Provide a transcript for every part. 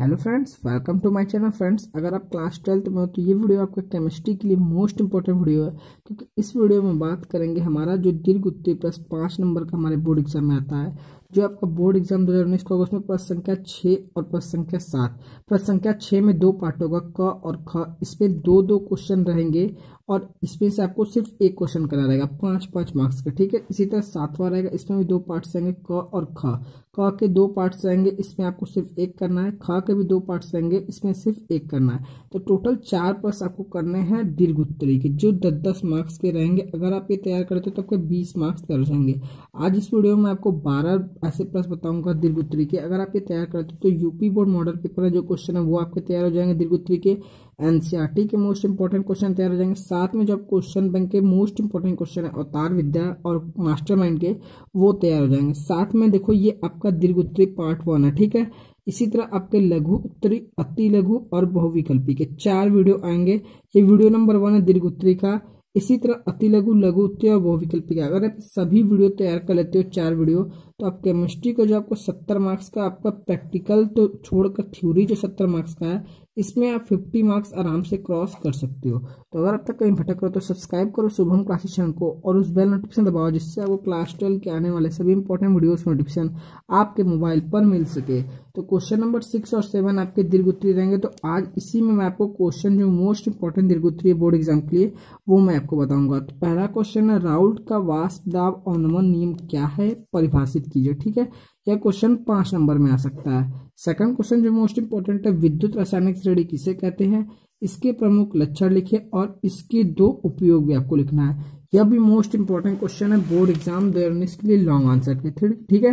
Hello friends welcome to my channel friends अगर आप class twelfth में हो तो ये वीडियो आपका केमिस्ट्री के लिए मोस्ट इंपॉर्टेंट वीडियो है, क्योंकि इस वीडियो में बात करेंगे हमारा जो दीर्घ उत्तरी प्लस पाँच नंबर का हमारे बोर्ड एग्ज़ाम में आता है। जो आपका बोर्ड एग्ज़ाम दो हज़ार उन्नीस का होगा, उसमें प्रश्न संख्या छः और प्रश्न संख्या सात। प्रश्न संख्या छः में दो पार्ट होगा, क और ख। इसमें दो दो क्वेश्चन रहेंगे और इसमें से आपको सिर्फ़ एक क्वेश्चन करा रहेगा, पाँच पाँच मार्क्स का, ठीक है? इसी तरह सातवां रहेगा, इसमें भी दो पार्ट्स रहेंगे, क और ख। क के दो पार्ट्स रहेंगे इसमें आपको सिर्फ़ एक करना है। ख के भी दो पार्ट्स रहेंगे, इसमें सिर्फ़ एक करना है। तो टोटल चार प्रश्न आपको करने हैं दीर्घ उत्तरी के, जो दस दस मार्क्स के रहेंगे। अगर आप ये तैयार करते हो तो आपके बीस मार्क्स तैयार जाएँगे। आज इस वीडियो में आपको बारह ऐसे प्रश्न बताऊँगा दीर्घ उत्तरी के। अगर आप ये तैयार करते हो तो यूपी बोर्ड मॉडल पेपर है, जो क्वेश्चन है, वो आपके तैयार हो जाएँगे दीर्घ उत्तरी के। एनसीआरटी के मोस्ट इंपॉर्टेंट क्वेश्चन तैयार हो जाएँगे। साथ में जो क्वेश्चन बैंक के मोस्ट इंपॉर्टेंट क्वेश्चन है, अवतार विद्या और मास्टरमाइंड के, वो तैयार हो जाएँगे। साथ में देखो, ये आपका दीर्घ उत्तरी पार्ट वन है, ठीक है? इसी तरह आपके लघु, उत्तरी, अति लघु और बहुविकल्पी के चार वीडियो आएँगे। ये वीडियो नंबर वन है दीर्घ उत्तरी का। इसी तरह अति लघु लघु, उत्तरी और बहुविकल्पी का। अगर आप सभी वीडियो तैयार कर लेते हो, चार वीडियो तो आप केमिस्ट्री को जो आपको सत्तर मार्क्स का आपका प्रैक्टिकल तो छोड़कर थ्योरी जो सत्तर मार्क्स का है, इसमें आप 50 मार्क्स आराम से क्रॉस कर सकते हो। तो अगर अब तक कहीं भटक रहे तो सब्सक्राइब करो शुभम क्लासेस चैनल को और उस बेल नोटिफिकेशन दबाओ जिससे आपको क्लास ट्वेल्व के आने वाले सभी इंपॉर्टेंट वीडियोस नोटिफिकेशन आपके मोबाइल पर मिल सके। तो क्वेश्चन नंबर सिक्स और सेवन आपके दीर्घ उत्तरी रहेंगे तो आज इसी में मैं आपको क्वेश्चन जो मोस्ट इंपॉर्टेंट दीर्घ उत्तरी बोर्ड एग्ज़ाम के लिए, वो मैं आपको बताऊँगा। तो पहला क्वेश्चन है राउल्ट का दाब और नमन नियम क्या है? परिभाषित कीजिए, ठीक है? यह क्वेश्चन पाँच नंबर में आ सकता है। सेकंड क्वेश्चन जो मोस्ट इंपॉर्टेंट है, विद्युत रासायनिक श्रेणी किसे कहते हैं? इसके प्रमुख लक्षण लिखे और इसके दो उपयोग भी आपको लिखना है। यह भी मोस्ट इंपॉर्टेंट क्वेश्चन है बोर्ड एग्ज़ाम दो के लिए लॉन्ग आंसर के ठीक है?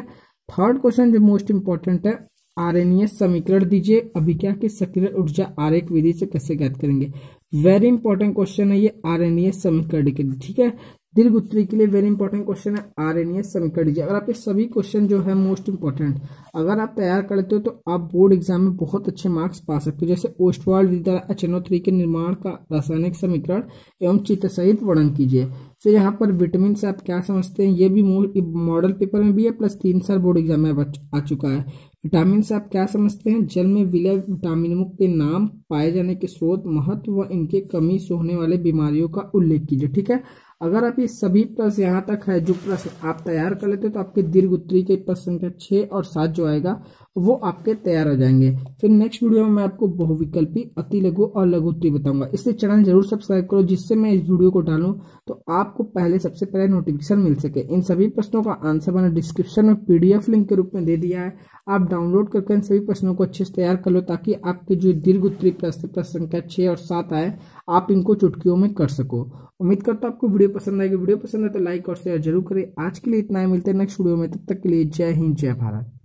थर्ड क्वेश्चन जो मोस्ट इंपॉर्टेंट है आर समीकरण दीजिए। अभिक्रिया की सक्रिय ऊर्जा आरेख विधि से कैसे ज्ञात करेंगे? वेरी इंपॉर्टेंट क्वेश्चन है ये आर एन ए समीकरण के ठीक है? दीर्घ उत्तरी के लिए वेरी इंपॉर्टेंट क्वेश्चन है आर एन एस समीकरण अगर आप ये सभी क्वेश्चन जो है मोस्ट इंपॉर्टेंट अगर आप तैयार करते हो तो आप बोर्ड एग्ज़ाम में बहुत अच्छे मार्क्स पा सकते हो। जैसे ओस्टवाल एच के निर्माण का रासायनिक समीकरण एवं चित्र सहित वर्णन कीजिए। फिर यहाँ पर विटामिन से आप क्या समझते हैं? ये भी मॉडल पेपर में भी है प्लस तीन साल बोर्ड एग्ज़ाम में आ चुका है। विटामिन से आप क्या समझते हैं? जल में विलय विटामिनों के नाम, पाए जाने के स्रोत, महत्व व इनके कमी से होने वाले बीमारियों का उल्लेख कीजिए, ठीक है? अगर आप ये सभी प्रश्न यहाँ तक है, जो प्रश्न आप तैयार कर लेते तो आपके दीर्घ उत्तरी के प्रश्न संख्या छः और सात जो आएगा वो आपके तैयार हो जाएँगे। फिर नेक्स्ट वीडियो में मैं आपको बहुविकल्पी अति लघु और लघु उत्तरी बताऊँगा। इसलिए चैनल ज़रूर सब्सक्राइब करो, जिससे मैं इस वीडियो को डालूं तो आपको पहले सबसे पहले नोटिफिकेशन मिल सके। इन सभी प्रश्नों का आंसर मैंने डिस्क्रिप्शन में पीडीएफ लिंक के रूप में दे दिया है। आप डाउनलोड करके इन सभी प्रश्नों को अच्छे से तैयार कर लो, ताकि आपके जो दीर्घ उत्तरी प्रश्न प्रश्न संख्या छः और सात आए, आप इनको चुटकियों में कर सको। उम्मीद करता हूँ आपको वीडियो पसंद आएगी। वीडियो पसंद है तो लाइक और शेयर ज़रूर करें। आज के लिए इतना ही। मिलते हैं नेक्स्ट वीडियो में। तब तक के लिए जय हिंद, जय भारत।